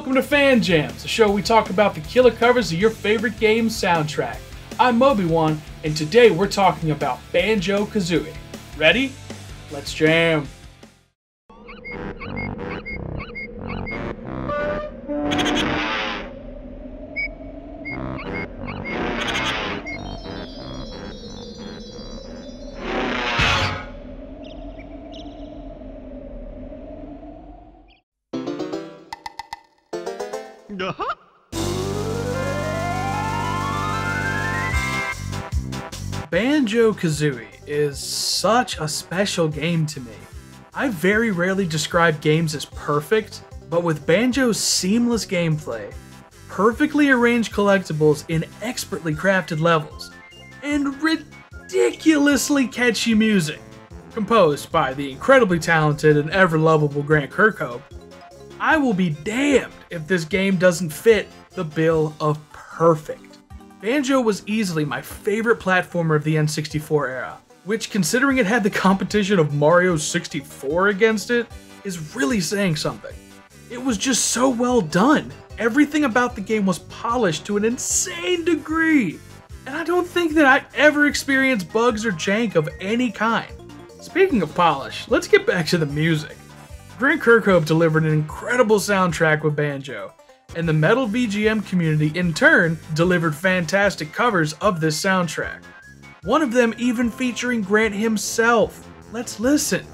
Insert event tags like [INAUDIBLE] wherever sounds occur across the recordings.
Welcome to Fan Jams, the show we talk about the killer covers of your favorite game soundtrack. I'm MoebiWan, and today we're talking about Banjo Kazooie. Ready? Let's jam. Banjo Kazooie is such a special game to me. I very rarely describe games as perfect, but with Banjo's seamless gameplay, perfectly arranged collectibles in expertly crafted levels, and ridiculously catchy music, composed by the incredibly talented and ever lovable Grant Kirkhope, I will be damned if this game doesn't fit the bill of perfect. Banjo was easily my favorite platformer of the N64 era, which considering it had the competition of Mario 64 against it, is really saying something. It was just so well done. Everything about the game was polished to an insane degree. And I don't think that I ever experienced bugs or jank of any kind. Speaking of polish, let's get back to the music. Grant Kirkhope delivered an incredible soundtrack with banjo, and the metal VGM community in turn delivered fantastic covers of this soundtrack. One of them even featuring Grant himself. Let's listen.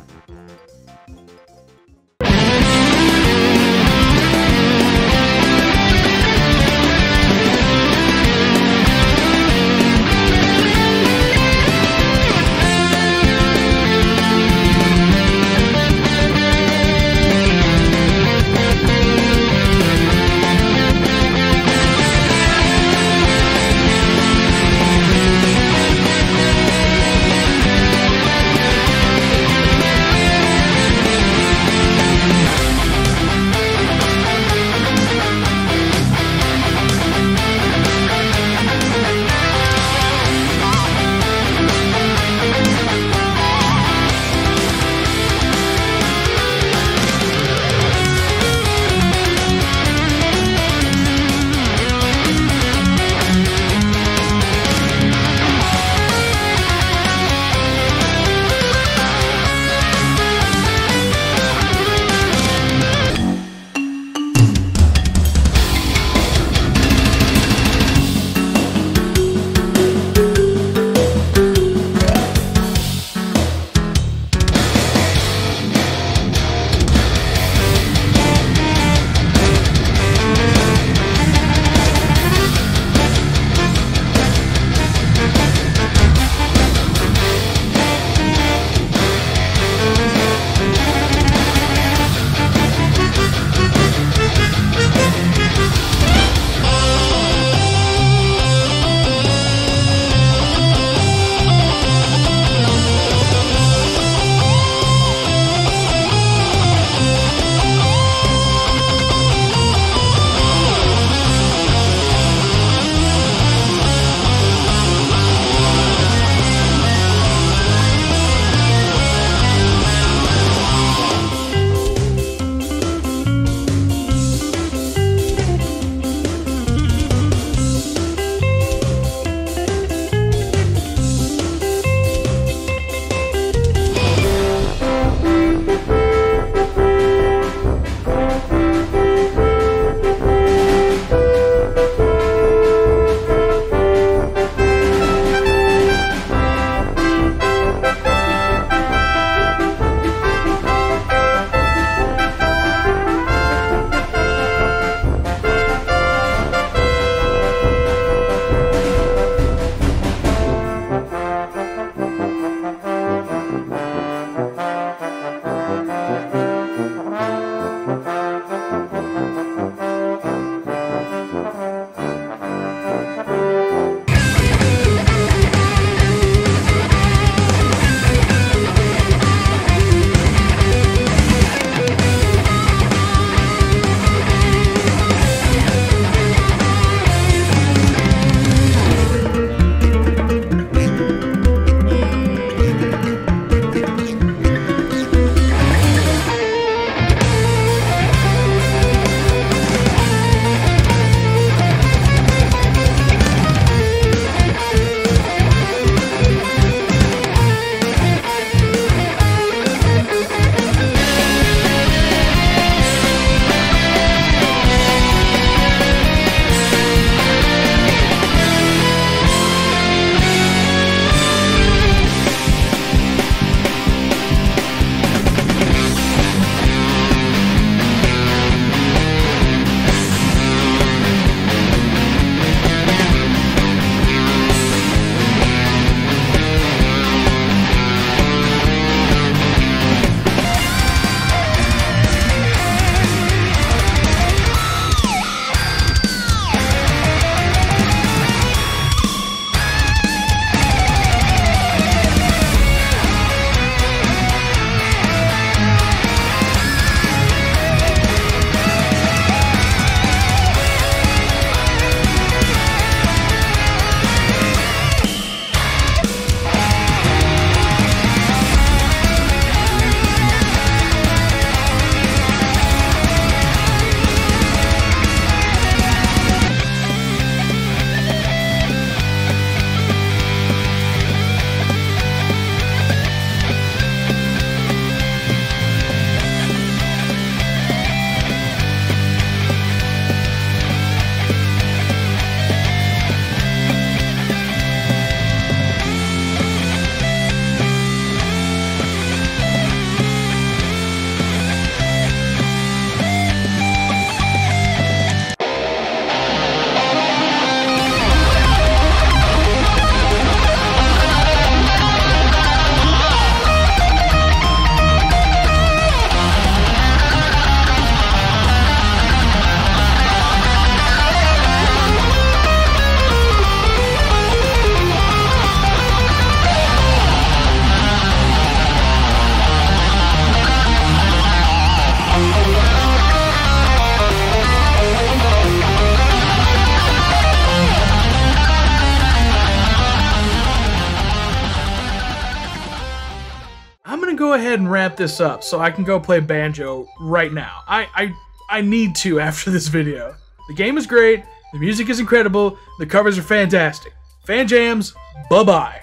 Ahead and wrap this up so I can go play Banjo right now. I I I need to [LAUGHS] after this video. The game is great, the music is incredible, the covers are fantastic. Fan jams, bye bye.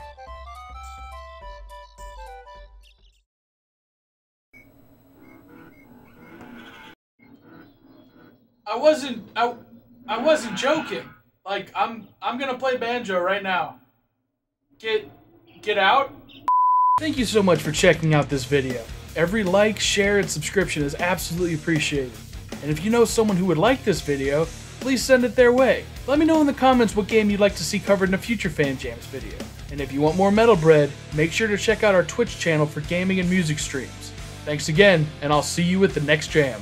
I wasn't I, I wasn't joking. Like I'm I'm gonna play banjo right now. Get get out. Thank you so much for checking out this video. Every like, share, and subscription is absolutely appreciated. And if you know someone who would like this video, please send it their way. Let me know in the comments what game you'd like to see covered in a future Fan Jams video. And if you want more METALBRED, make sure to check out our Twitch channel for gaming and music streams. Thanks again, and I'll see you at the next jam.